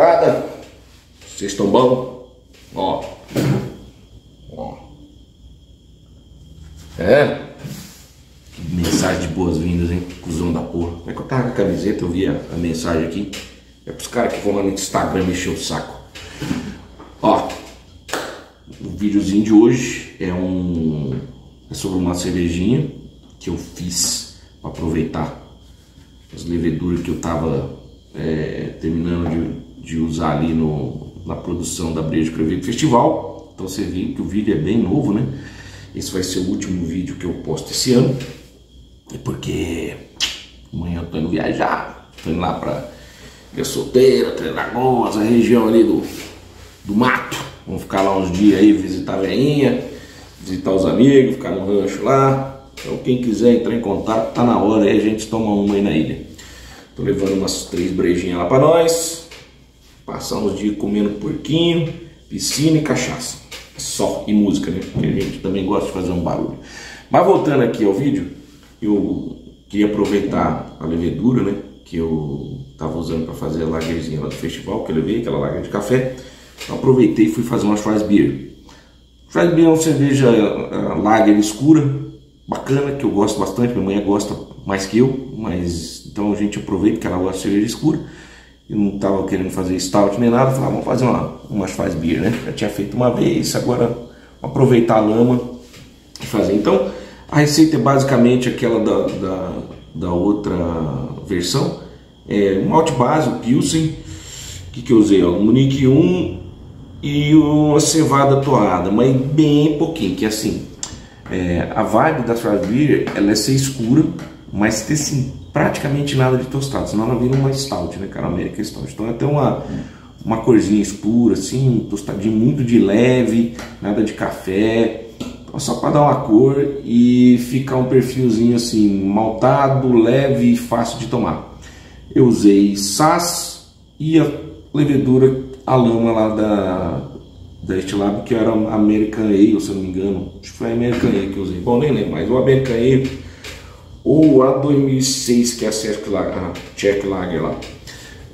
Garotada? Vocês estão bom? Ó. Ó. É? Que mensagem de boas-vindas, hein? Cusão da porra. Como é que eu tava com a camiseta? Eu vi a, a mensagem aqui. É pros caras que vão lá no Instagram mexer o saco. Ó. O videozinho de hoje é um. É sobre uma cervejinha que eu fiz para aproveitar as leveduras que eu tava é, terminando de, de, usar ali no, na produção da Breja Creveto Festival. Então você viu que o vídeo é bem novo, né? Esse vai ser o último vídeo que eu posto esse ano. É porque amanhã eu tô indo viajar, tô indo lá pra Ilha Solteira, Três Lagoas, a região ali do, do mato. Vamos ficar lá uns dias aí, visitar a veinha, visitar os amigos, ficar no rancho lá. Então quem quiser entrar em contato, tá na hora aí, a gente toma uma aí na ilha. Tô levando umas três brejinhas lá para nós. Passar uns dias comendo porquinho, piscina e cachaça. Só, e música, né? Porque a gente também gosta de fazer um barulho. Mas voltando aqui ao vídeo, eu queria aproveitar a levedura, né? Que eu tava usando para fazer a lagerzinha lá do festival, que eu levei, aquela lager de café. Aproveitei e fui fazer uma Schwarzbier. Schwarzbier é uma cerveja uh, lager escura, bacana, que eu gosto bastante, minha mãe gosta mais que eu, mas então a gente aproveita que ela gosta de cerveja escura. Eu não estava querendo fazer stout nem nada, falei, ah, vamos fazer uma, uma Schwarzbier, né? Já tinha feito uma vez, agora aproveitar a lama e fazer. Então, a receita é basicamente aquela da, da, da outra versão. É malte base, o Pilsen, que, que eu usei? O Munique 1 e uma cevada torrada, mas bem pouquinho, que assim, é, a vibe da Schwarzbier, ela é ser escura, mas ter sim, praticamente nada de tostado, senão ela vira uma stout, né, cara? América Stout. Então é até uma, uma corzinha escura, assim, tostadinho muito de leve, nada de café. Então, só para dar uma cor e ficar um perfilzinho assim, maltado, leve e fácil de tomar. Eu usei SAS e a levedura, a lama lá da, da Estilab, que era American Ale, se eu não me engano. Acho que foi a American Ale que eu usei. Bom, nem lembro, mas o American Ale ou a 2006, que é a Czech Lager, lá.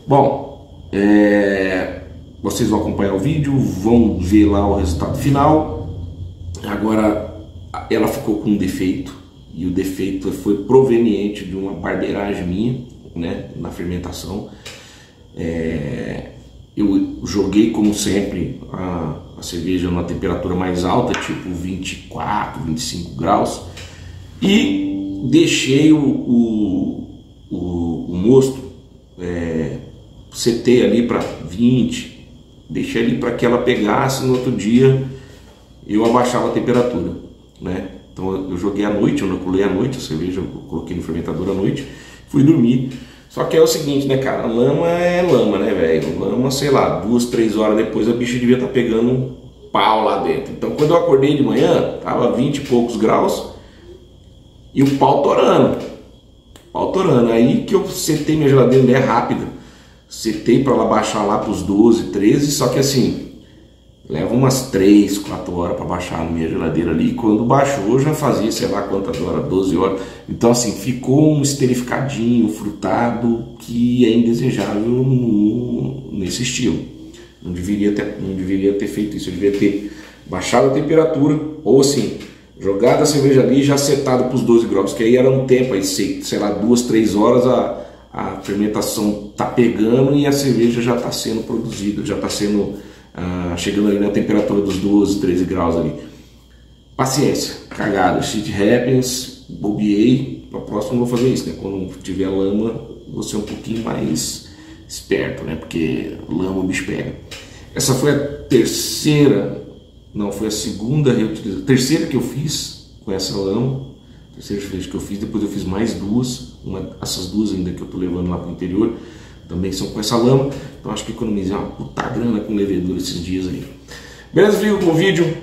Bom, é, vocês vão acompanhar o vídeo, vão ver lá o resultado final. Agora, ela ficou com um defeito, e o defeito foi proveniente de uma barbeiragem minha, né, na fermentação. É, eu joguei, como sempre, a, a cerveja numa temperatura mais alta, tipo 24, 25 graus, e deixei o, o, o, o mosto é, CT ali para 20, deixei ali para que ela pegasse no outro dia eu abaixava a temperatura, né? Então eu joguei à noite, eu inoculei à noite, a cerveja eu coloquei no fermentador à noite, fui dormir. Só que é o seguinte, né, cara? Lama é lama, né, velho? Lama, sei lá, duas, três horas depois a bicha devia estar tá pegando um pau lá dentro. Então quando eu acordei de manhã, tava 20 e poucos graus, e o pau torando. Pau torando. Aí que eu setei minha geladeira, é rápida. Setei para ela baixar lá para os 12, 13, só que assim, leva umas 3, 4 horas para baixar na minha geladeira ali. Quando baixou, já fazia sei lá quantas horas, 12 horas. Então, assim, ficou um esterificadinho, frutado, que é indesejável no, nesse estilo. Não deveria, ter, não deveria ter feito isso, eu deveria ter baixado a temperatura, ou assim, jogada a cerveja ali já setado para os 12 graus, que aí era um tempo, aí sei, sei lá, duas, três horas a, a fermentação tá pegando e a cerveja já está sendo produzida, já está sendo uh, chegando ali na temperatura dos 12, 13 graus ali. Paciência, cagada, shit happens, bobiei, para próximo vou fazer isso, né? Quando tiver lama, vou ser um pouquinho mais esperto, né? Porque lama o bicho pega. Essa foi a terceira não, foi a segunda reutilização. Terceira que eu fiz com essa lama. Terceira vez que eu fiz. Depois eu fiz mais duas. Uma, essas duas ainda que eu tô levando lá pro interior. Também são com essa lama. Então acho que economizei uma puta grana com levedura esses dias aí. Beleza? Fica com o vídeo.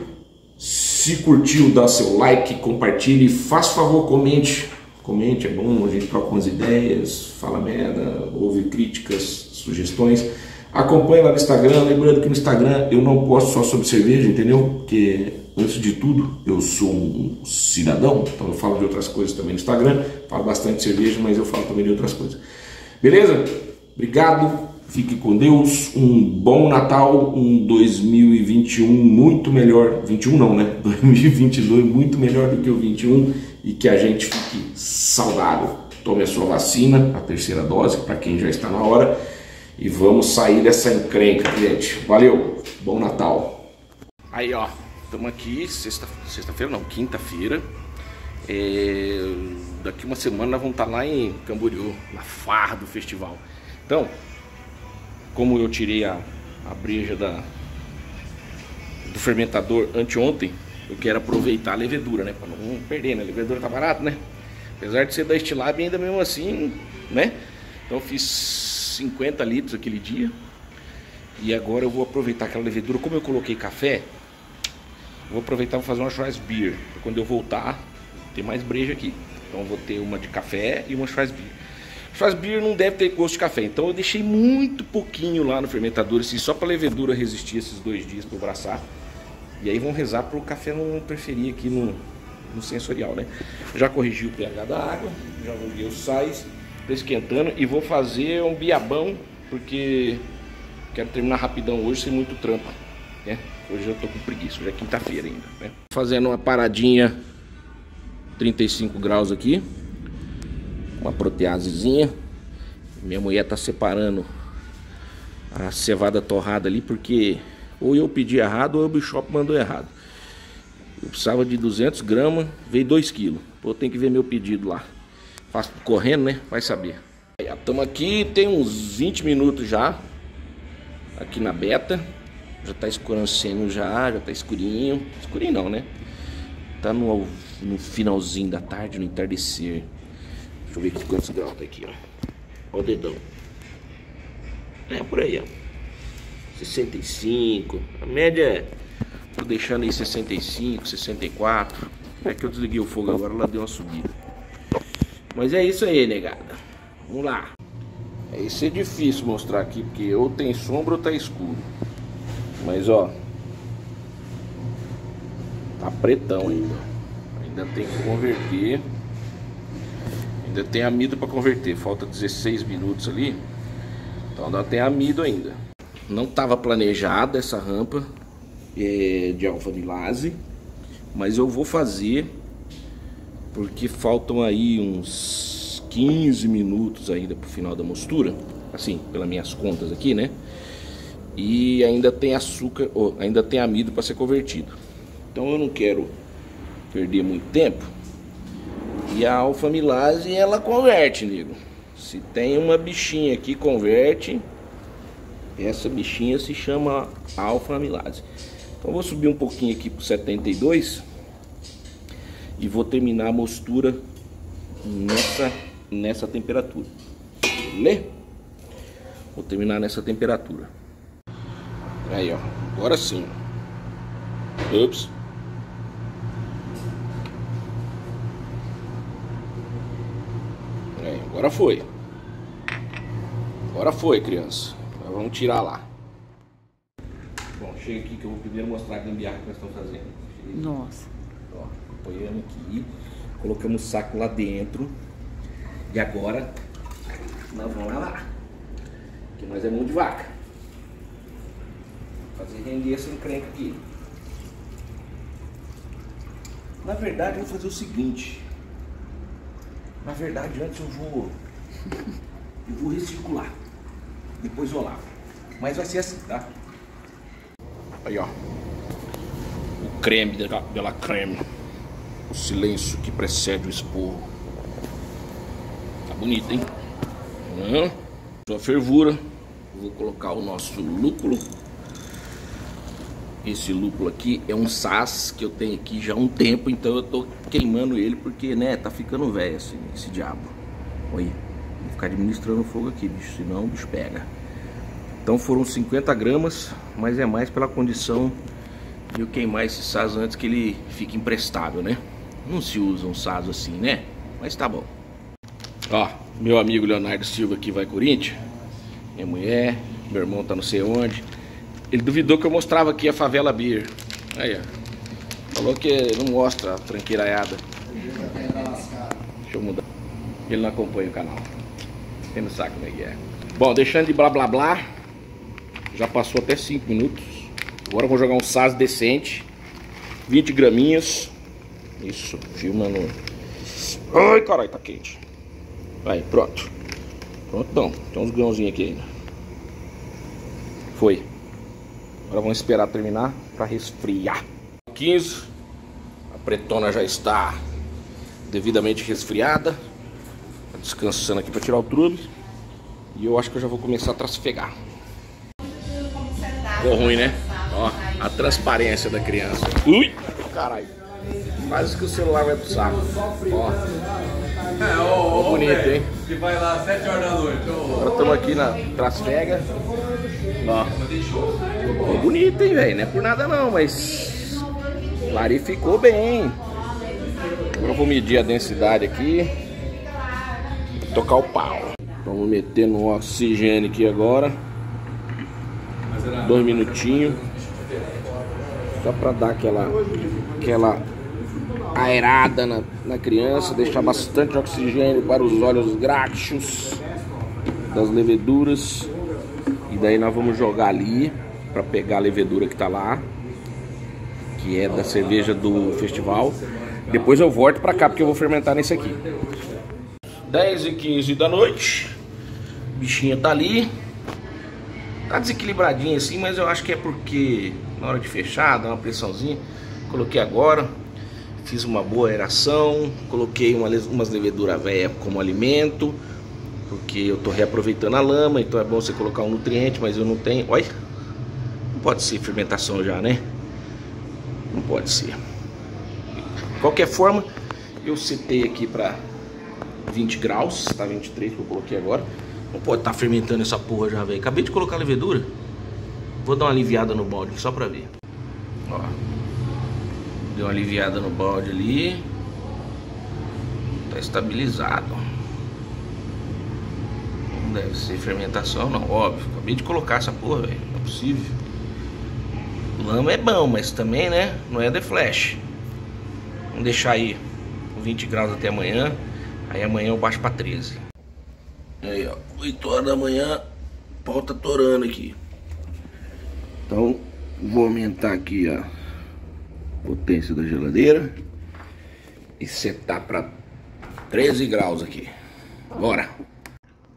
Se curtiu, dá seu like, compartilhe. Faz favor, comente. Comente, é bom. A gente troca umas ideias, fala merda, ouve críticas, sugestões. Acompanhe lá no Instagram, lembrando que no Instagram eu não posto só sobre cerveja, entendeu? Porque antes de tudo eu sou um cidadão, então eu falo de outras coisas também no Instagram, falo bastante de cerveja, mas eu falo também de outras coisas. Beleza? Obrigado, Fique com Deus. Um bom Natal, um 2021 muito melhor. 21 não, né? 2022 muito melhor do que o 21 e que a gente fique saudável. Tome a sua vacina, a terceira dose, para quem já está na hora. E vamos sair dessa encrenca, gente. Valeu, bom Natal. Aí, ó, estamos aqui, sexta-feira, sexta não, quinta-feira. É, daqui uma semana nós vamos estar lá em Camboriú, na farra do festival. Então, como eu tirei a, a breja da, do fermentador anteontem, eu quero aproveitar a levedura, né? Para não perder, né? A levedura tá barata, né? Apesar de ser da Estilab, ainda mesmo assim, né? Então fiz 50 litros aquele dia. E agora eu vou aproveitar aquela levedura. Como eu coloquei café, vou aproveitar e fazer uma Schwarzbier. Quando eu voltar, tem mais breja aqui. Então vou ter uma de café e uma Schwarzbier. Schwarzbier não deve ter gosto de café, então eu deixei muito pouquinho lá no fermentador, assim, só para a levedura resistir esses dois dias para abraçar. E aí vão rezar para o café não interferir aqui no, no sensorial, né? Já corrigi o pH da água, já joguei os sais, estou esquentando e vou fazer um biabão, porque quero terminar rapidão hoje sem muito trampo, né? Hoje eu tô com preguiça, hoje é quinta-feira ainda, né? Fazendo uma paradinha 35 graus aqui uma proteasezinha. Minha mulher tá separando a cevada torrada ali porque ou eu pedi errado ou o Bishop mandou errado. Eu precisava de 200 gramas, veio 2 quilos. Pô, tem que ver meu pedido lá. Correndo, né? Vai saber. Estamos aqui, tem uns 20 minutos já. Aqui na beta. Já tá escurecendo já, já tá escurinho. Escurinho não, né? Tá no, no finalzinho da tarde, no entardecer. Deixa eu ver aqui quantos graus tá aqui, ó. Ó o dedão. É por aí, ó. 65. A média é. Tô deixando aí 65, 64. É que eu desliguei o fogo agora, lá deu uma subida. Mas é isso aí, negada. Vamos lá. Isso é difícil mostrar aqui, porque ou tem sombra ou tá escuro. Mas ó. Tá pretão ainda. Ainda tem que converter. Ainda tem amido para converter, falta 16 minutos ali. Então ainda tem amido ainda. Não estava planejada essa rampa é, de alfa milase, mas eu vou fazer porque faltam aí uns 15 minutos ainda para o final da mostura, assim, pelas minhas contas aqui, né? E ainda tem açúcar, ou ainda tem amido para ser convertido. Então eu não quero perder muito tempo e a alfamilase ela converte, nego. Se tem uma bichinha que converte, essa bichinha se chama alfamilase. Então vou subir um pouquinho aqui para 72 e vou terminar a mostura nessa nessa temperatura. Beleza? Vou terminar nessa temperatura. Aí, ó. Agora sim. Ups. Agora foi. Agora foi, criança. Agora vamos tirar lá. Bom, chega aqui que eu vou primeiro mostrar a gambiarra que nós estamos fazendo. Nossa. Ó, apoiamos aqui. Colocamos o saco lá dentro. E agora nós vamos lá. lá. Que nós é mão de vaca. Fazer render essa encrenca aqui. Na verdade, eu vou fazer o seguinte. Na verdade, antes eu vou. Eu vou recircular. Depois eu lavo. Mas vai ser assim, tá? Aí, ó. O creme da Bela Creme. O silêncio que precede o esporro. Tá bonito, hein? Sua fervura. Vou colocar o nosso lúpulo. Esse lúpulo aqui é um sas que eu tenho aqui já há um tempo, então eu tô queimando ele porque, né, tá ficando velho assim, esse diabo. Olha, vou ficar administrando fogo aqui, bicho, senão o bicho pega. Então foram 50 gramas, mas é mais pela condição de eu queimar esse sas antes que ele fique imprestável, né? Não se usa um sas assim, né? Mas tá bom. Ó, meu amigo Leonardo Silva aqui vai Corinthians. Minha mulher, meu irmão tá não sei onde. Ele duvidou que eu mostrava aqui a favela beer. Aí, ó. Falou que não mostra a tranqueiraiada. Deixa eu mudar. Ele não acompanha o canal. Ele não sabe como é que é. Bom, deixando de blá blá blá. Já passou até 5 minutos. Agora eu vou jogar um sas decente. 20 graminhas. Isso, filmando. Ai, caralho, tá quente. Aí, pronto. Não. Tem uns grãozinhos aqui ainda. Foi. Agora vamos esperar terminar para resfriar. 15. A pretona já está devidamente resfriada. Tá descansando aqui para tirar o trume. E eu acho que eu já vou começar a trasfegar. Ficou ruim, né? Ó, a transparência da criança. Ui! Caralho. Quase que o celular vai pro saco. Ó. É, ô, ô, bonito, velho, hein? Que vai lá 7 horas da noite. Ô, Agora estamos aqui na Trasfega. Ó. Ficou bonito, hein, velho? Não é por nada não, mas clarificou bem. Agora eu vou medir a densidade aqui. Tocar o pau. Vamos meter no oxigênio aqui agora. Dois minutinhos. Só pra dar aquela, aquela aerada na, na criança. Deixar bastante oxigênio para os olhos grátis das leveduras. E daí nós vamos jogar ali para pegar a levedura que tá lá, que é da cerveja do festival. Depois eu volto para cá porque eu vou fermentar nesse aqui. 10 e 15 da noite. O bichinho tá ali. Tá desequilibradinho assim, mas eu acho que é porque na hora de fechar, dá uma pressãozinha. Coloquei agora. Fiz uma boa aeração. Coloquei uma, umas leveduras velhas como alimento porque eu tô reaproveitando a lama, então é bom você colocar um nutriente, mas eu não tenho. Olha, não pode ser fermentação já, né? Não pode ser. Qualquer forma, eu setei aqui para 20 graus, tá 23 que eu coloquei agora. Não pode estar tá fermentando essa porra já, velho. Acabei de colocar a levedura. Vou dar uma aliviada no balde só pra ver. Ó. Deu uma aliviada no balde ali. Tá estabilizado. Não deve ser fermentação, não, óbvio. Acabei de colocar essa porra, velho. Não é possível. Lama é bom, mas também, né? Não é de flash. Vamos deixar aí 20 graus até amanhã. Aí amanhã eu baixo pra 13. Aí, ó. 8 horas da manhã, pau tá torando aqui. Então, vou aumentar aqui a potência da geladeira. E setar pra 13 graus aqui. Bora!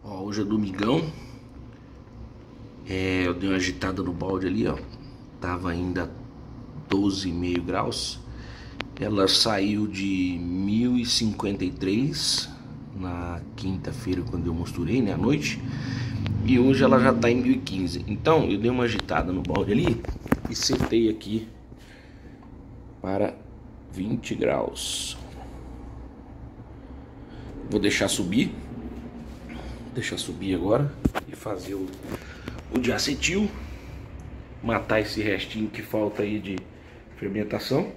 Ó, hoje é domingão. É, eu dei uma agitada no balde ali, ó. Tava ainda 12,5 graus. Ela saiu de 1053 na quinta-feira quando eu misturei, né, à noite. E hoje ela já tá em 1015. Então, eu dei uma agitada no balde ali e setei aqui para 20 graus. Vou deixar subir deixar subir agora e fazer o, o diacetil, matar esse restinho que falta aí de fermentação.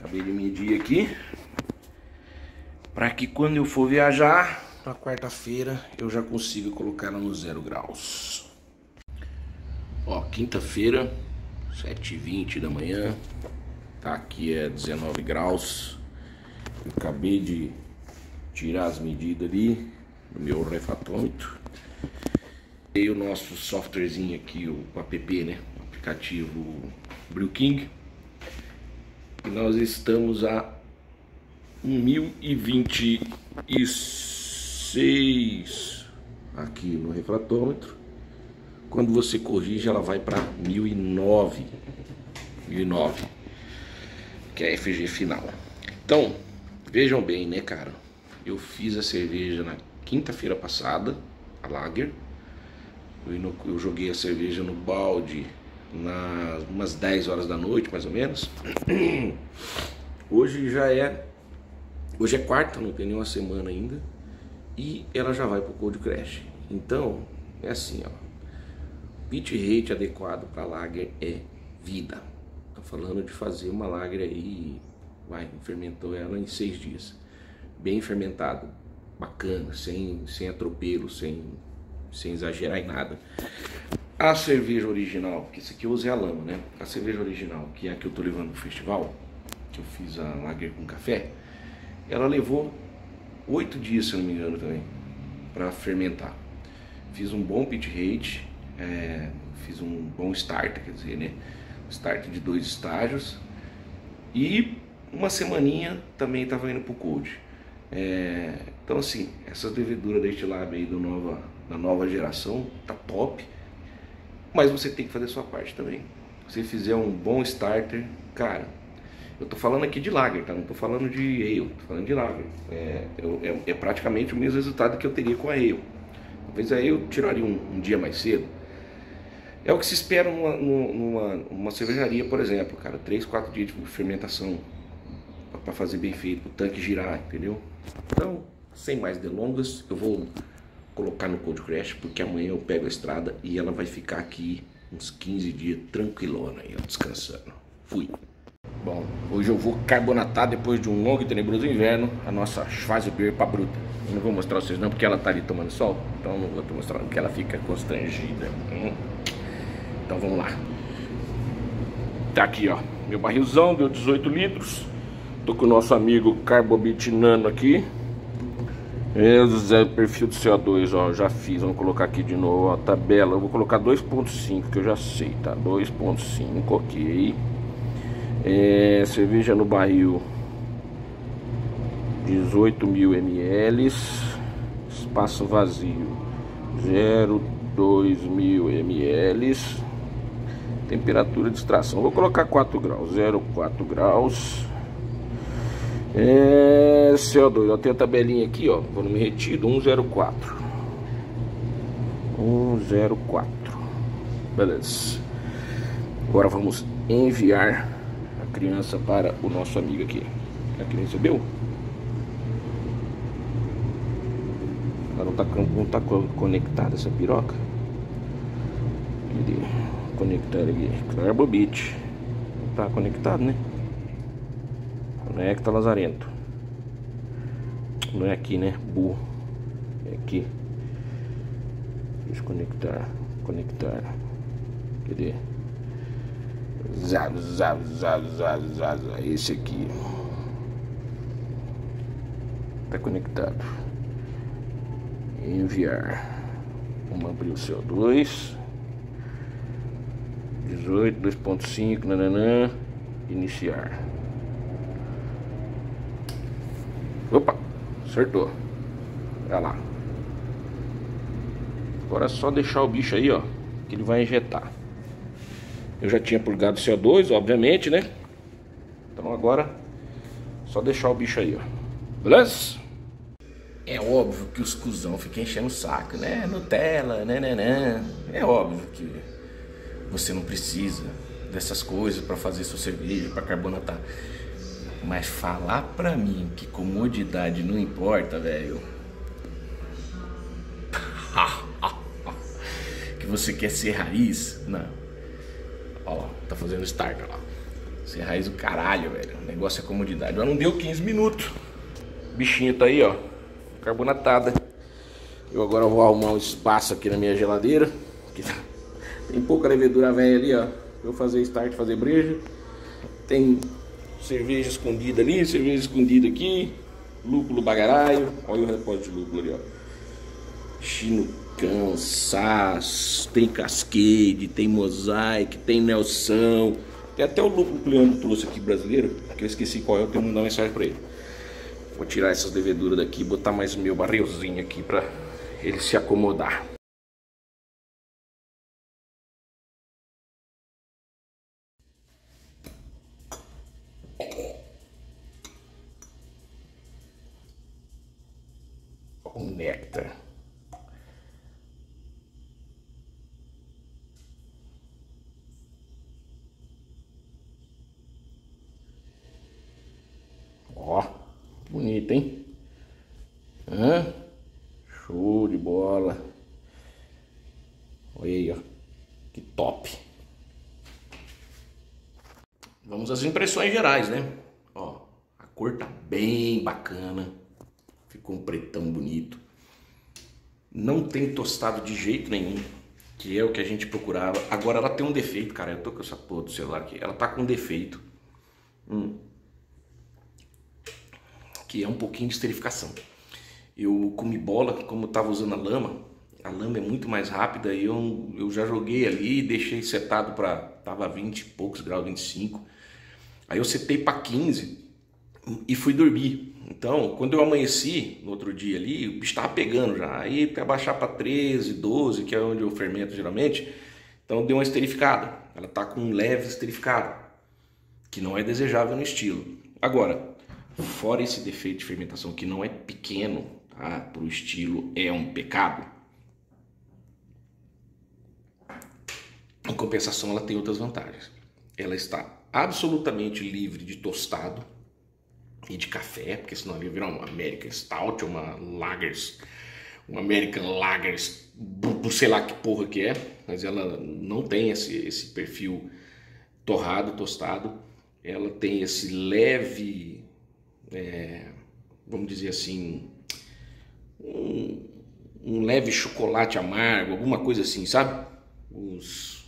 Acabei de medir aqui, para que quando eu for viajar na quarta-feira eu já consiga colocar ela no zero graus. Ó, quinta-feira, 7h20 da manhã, tá aqui é 19 graus. Eu acabei de tirar as medidas ali, no meu refratômetro. E o nosso softwarezinho aqui, o app, né? O aplicativo Brewking. E nós estamos a 1026 aqui no refratômetro. Quando você corrige, ela vai para 1009. 1009. Que é a FG final. Então, vejam bem, né, cara? Eu fiz a cerveja na quinta-feira passada, a Lager. Eu, joguei a cerveja no balde nas umas 10 horas da noite, mais ou menos. Hoje já é. Hoje é quarta, não tem nenhuma semana ainda. E ela já vai pro Cold Crash. Então, é assim, ó. Pitch rate adequado para lager é vida. Falando de fazer uma lager aí, vai, fermentou ela em seis dias. Bem fermentado, bacana, sem, sem atropelo, sem, sem exagerar em nada. A cerveja original, que isso aqui eu usei a lama, né? A cerveja original, que é a que eu tô levando pro festival, que eu fiz a lager com café, ela levou oito dias, se eu não me engano também, para fermentar. fiz um bom pit rate, é, fiz um bom start, quer dizer, né? Start de dois estágios e uma semaninha também estava indo para o cold. É, então assim, essas leveduras da Estilab aí do nova, da nova geração tá top, mas você tem que fazer a sua parte também. Se fizer um bom starter, cara, eu tô falando aqui de lager, tá? Não tô falando de ale, tô falando de lager. É, eu, é, é, praticamente o mesmo resultado que eu teria com a ale. Talvez a ale tiraria um, um dia mais cedo. É o que se espera numa, numa, numa cervejaria, por exemplo, cara. 3, 4 dias de fermentação para fazer bem feito, o tanque girar, entendeu? Então, sem mais delongas, eu vou colocar no Cold Crash, porque amanhã eu pego a estrada e ela vai ficar aqui uns 15 dias tranquilona aí, descansando. Fui. Bom, hoje eu vou carbonatar depois de um longo e tenebroso inverno a nossa Schwarzbier para bruta. Eu não vou mostrar vocês não porque ela tá ali tomando sol, então não vou te mostrar porque ela fica constrangida. Hum. Então vamos lá. Tá aqui, ó, meu barrilzão deu 18 litros. Tô com o nosso amigo Carbobit Nano aqui. É perfil do CO2, ó, já fiz, vamos colocar aqui de novo, ó, tabela, eu vou colocar 2.5, que eu já sei, tá, 2.5, ok. É, cerveja no barril, 18 mil ml, espaço vazio, 0,2 mil ml, temperatura de extração, vou colocar 4 graus, 0,4 graus. É, CO2, ó, tem a tabelinha aqui, ó, volume retido 104. 104. Beleza. Agora vamos enviar a criança para o nosso amigo aqui. A criança recebeu? Ela não está não tá conectada essa piroca. Ele conectar aqui. Carbobit. Tá conectado, né? Conecta, Lazarento. Não é aqui, né? Burro. É aqui. Eu conectar. Cadê? Zaz, zaz, zaz, zaz, zaz. Esse aqui. Tá conectado. Enviar. Vamos abrir o CO2. 18, 2.5, nananã. Iniciar. Opa, acertou. Olha lá. Agora é só deixar o bicho aí, ó, que ele vai injetar. Eu já tinha purgado o CO2, obviamente, né? Então agora só deixar o bicho aí, ó. Beleza? É óbvio que os cuzão ficam enchendo o saco, né? Nutella, né, né, né. É óbvio que você não precisa dessas coisas para fazer sua cerveja, para carbonatar. Mas falar pra mim que comodidade não importa, velho. que você quer ser raiz? Não. Ó, tá fazendo start, ó. Ser raiz do caralho, velho. O negócio é comodidade. Mas não deu 15 minutos. O bichinho tá aí, ó. Carbonatada. Eu agora vou arrumar um espaço aqui na minha geladeira. Tem pouca levedura velha ali, ó. Eu fazer start, fazer breja. Tem cerveja escondida ali, cerveja escondida aqui, lúpulo bagaraio, olha o repórter de lúpulo ali, ó. Chinucão, Sass, tem Cascade, tem Mosaic, tem Nelson, tem até o lúpulo que o Leandro trouxe aqui brasileiro, que eu esqueci qual é, eu tenho que mandar uma mensagem pra ele. Vou tirar essas leveduras daqui botar mais meu barrilzinho aqui pra ele se acomodar. O néctar. Ó, bonito, hein? Hã? Show de bola. Olha aí, ó. Que top. Vamos às impressões gerais, né? Ó, a cor tá bem bacana. Um pretão bonito. Não tem tostado de jeito nenhum, que é o que a gente procurava. Agora ela tem um defeito, cara. Eu tô com essa porra do celular aqui. Ela tá com um defeito. Hum. Que é um pouquinho de esterificação. Eu comi bola, como tava usando a lama, a lama é muito mais rápida e eu, eu já joguei ali, deixei setado para tava 20 e poucos graus, 25. Aí eu setei para 15 e fui dormir. Então, quando eu amanheci no outro dia ali, o bicho estava pegando já. Aí para baixar para 13, 12, que é onde eu fermento geralmente, então deu uma esterificada. Ela está com um leve esterificado, que não é desejável no estilo. Agora, fora esse defeito de fermentação que não é pequeno, tá? para o estilo é um pecado. Em compensação, ela tem outras vantagens. Ela está absolutamente livre de tostado e de café, porque senão ali virar uma American Stout, uma Lagers, uma American Lagers, sei lá que porra que é, mas ela não tem esse, esse perfil torrado, tostado. Ela tem esse leve, é, vamos dizer assim, um, um, leve chocolate amargo, alguma coisa assim, sabe? Os,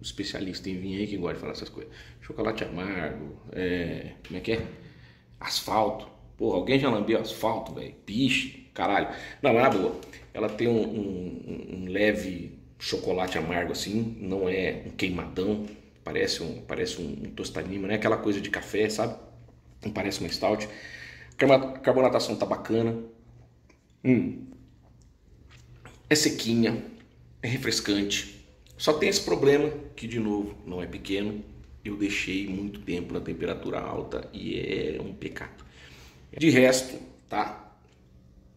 os especialistas em vinho aí que gostam de falar essas coisas. Chocolate amargo, é, como é que é? Asfalto. Pô, alguém já lambeu asfalto, velho? Piche, caralho. Não, mas na boa. Ela tem um, um, um, leve chocolate amargo assim, não é um queimadão, parece um, parece um tostadinho, não é aquela coisa de café, sabe? Não parece uma stout. A carbonatação tá bacana. Hum. É sequinha, é refrescante. Só tem esse problema que, de novo, não é pequeno, eu deixei muito tempo na temperatura alta e é um pecado. De resto, tá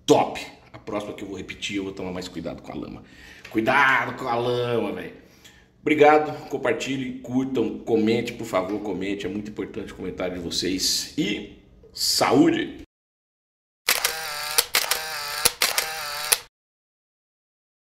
top. A próxima que eu vou repetir, eu vou tomar mais cuidado com a lama. Cuidado com a lama, velho. Obrigado, compartilhe, curtam, comente, por favor, comente. É muito importante o comentário de vocês. E saúde!